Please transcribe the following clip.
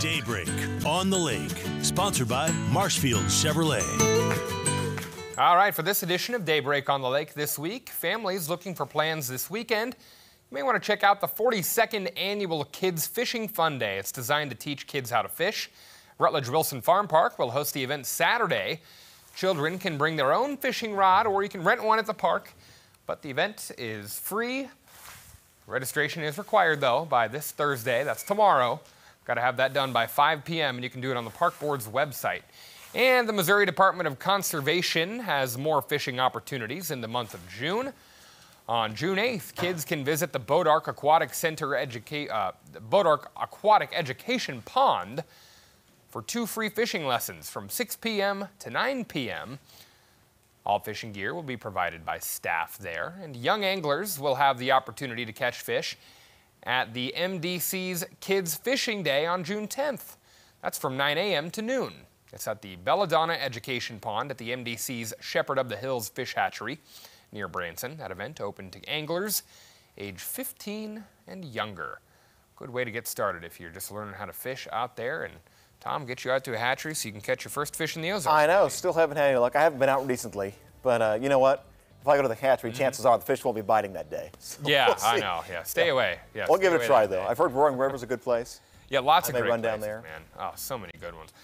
Daybreak on the Lake, sponsored by Marshfield Chevrolet. All right, for this edition of Daybreak on the Lake this week, families looking for plans this weekend. You may want to check out the 42nd annual Kids Fishing Fun Day. It's designed to teach kids how to fish. Rutledge Wilson Farm Park will host the event Saturday. Children can bring their own fishing rod or you can rent one at the park. But the event is free. Registration is required though by this Thursday. That's tomorrow. Got to have that done by 5 p.m. and you can do it on the Park Board's website. And the Missouri Department of Conservation has more fishing opportunities in the month of June. On June 8th, kids can visit the Bodark Aquatic Center Educa- uh, Bodark Aquatic Education Pond for two free fishing lessons from 6 p.m. to 9 p.m. All fishing gear will be provided by staff there, and young anglers will have the opportunity to catch fish at the MDC's Kids Fishing Day on June 10th. That's from 9 a.m. to noon. It's at the Belladonna Education Pond at the MDC's Shepherd of the Hills Fish Hatchery near Branson. That event open to anglers age 15 and younger. Good way to get started if you're just learning how to fish out there. And Tom, get you out to a hatchery so you can catch your first fish in the Ozarks. I know, still haven't had any luck. I haven't been out recently, but uh, you know what? If I go to the hatchery, Mm-hmm. chances are the fish won't be biting that day. So Yeah, we'll I know. Yeah, stay away. Yeah, We'll give it a try though. day. I've heard Roaring River's a good place. Yeah, lots I of may great run down there. man. Oh, so many good ones.